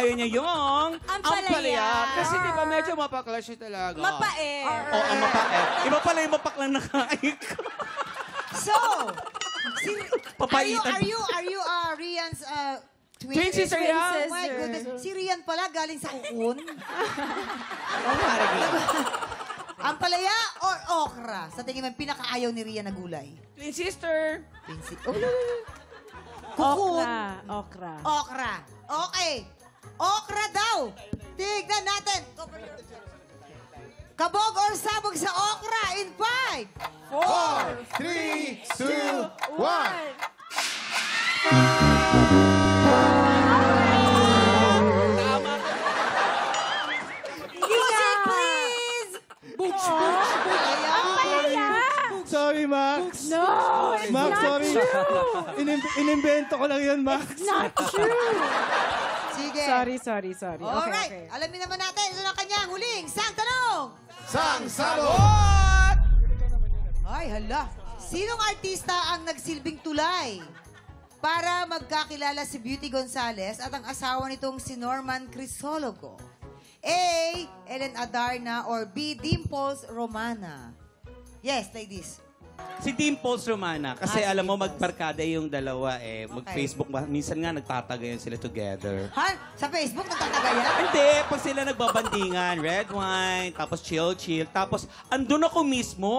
ayaw niya yung Ampalaya. Kasi di ba medyo mapakla siya talaga. Mapait. Oo, mapait. Iba pala yung mapaklang nakain ko. So, si, are you, Papaitan. are you, are you uh, Rian's uh, twin? Twin sister Twin yan. Oh my goodness. Si Rian pala galing sa kukun. Oh, parang Ang palaya or okra? Sa tingin mo, yung pinakaayaw ni Rian na gulay? Twin sister. Pinsi. Oh, kukun. Okra. Okra. Okra. Okay. Okra daw. Tignan natin. Kabog or sabog sa okra in five. Four, three, two, one. Music, please. Sorry, Max. No, it's Max, not sorry. true. Inim- inimbento ko lang yun, Max. Not true. Sige. Sorry, sorry, sorry. Okay, Alright. okay. Alamin naman natin ito na kanyang huling sang tanong. Sang Sabo! Ay, hala. Sinong artista ang nagsilbing tulay para magkakilala si Beauty Gonzales at ang asawa nitong si Norman Crisologo? A. Ellen Adarna or B. Dimples Romana? Yes, ladies. Si Dimples Romana. Kasi Ah, si alam mo, Dimples. magbarkada yung dalawa eh. Mag-Facebook. ba- Minsan nga nagtatagayan sila together. Ha? Sa Facebook, nagtatagayan? Hindi, pag sila nagbabandingan, red wine, tapos chill-chill, tapos andun ako mismo.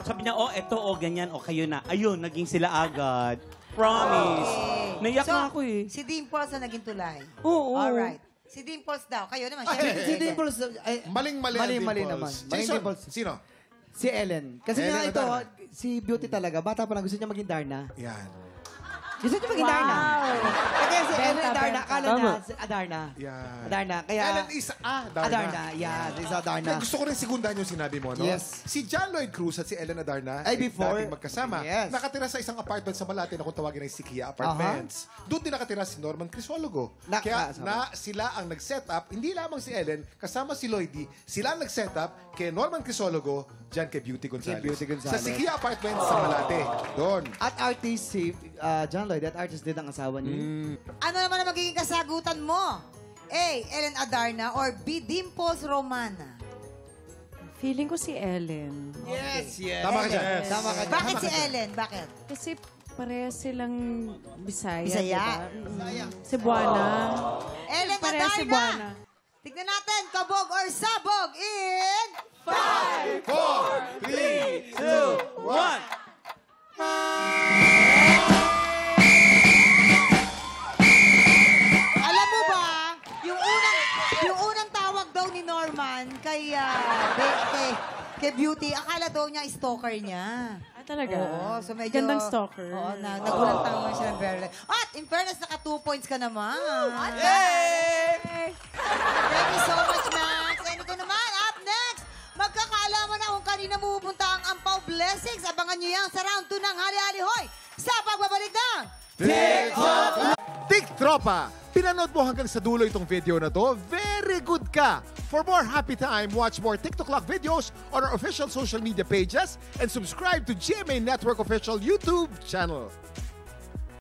Sabi niya, oh, eto, oh, ganyan, oh, kayo na. Ayun, naging sila agad. Promise. Okay. Naiyak So, na ako eh. Si Dimples ang naging tulay. Oo. Alright. Si Dimples daw. Kayo naman. Ay, syempre, si. Dimples, ay, Maling-mali ang Mali-mali naman. Maling Dimples. Sino? Si Ellen. Kasi Ellen nga ito, Adarna. si Beauty talaga, bata pa lang gusto niya maging Darna. Yan. Gusto niya maging Wow. Darna. Kaya si Ellen Benta, Adarna, benta. akala na si Adarna. Yan. Adarna, kaya... Ellen is ah, Darna. Adarna, yeah, si Adarna. Kaya gusto ko rin sigundahan yung sinabi mo, no? Yes. Si John Lloyd Cruz at si Ellen Adarna Ay, before. dating magkasama. Yes. Nakatira sa isang apartment sa Malate na kung tawagin ay Sikia Apartments. Doon din nakatira si Norman Crisologo. Na- Kaya kasama. na sila ang nag-set up, hindi lamang si Ellen, kasama si Lloydie, sila ang nag-set up kay Norman Crisologo, dyan kay Beauty Gonzales. Kay Beauty Gonzales. Sa Sikia Apartments sa Malate. Doon. At artist si uh, John Parang Lloyd, that artist din ang asawa niya. Mm. Ano naman ang magiging kasagutan mo? A. Ellen Adarna or B. Dimples Romana? Feeling ko si Ellen. Yes, yes. Tama ka dyan. Yes. Tama ka dyan. Bakit si Ellen? Bakit? Kasi parehas silang Bisaya. Bisaya. Diba? Bisaya. Cebuana. Oh. Ellen Adarna. Cebuana. Tignan natin, kabog or sabog in... 5, 4, 3, kay Beauty, akala daw niya stalker niya. Ah, talaga? Oo, so medyo... Gandang stalker. Oo, na, nagulang tama siya ng very At in fairness, naka two points ka naman. Yay! Thank you so much, Max. And ito naman, up next, magkakaalaman na kung kanina mapupunta ang Ampaw Blessings. Abangan nyo yan sa round 2 ng Hali Hali Hoy sa pagbabalik ng Tik Tropa! Pinanood mo hanggang sa dulo itong video na to? Very good ka! For more happy time, watch more TikTok Clock videos on our official social media pages and subscribe to GMA Network official YouTube channel.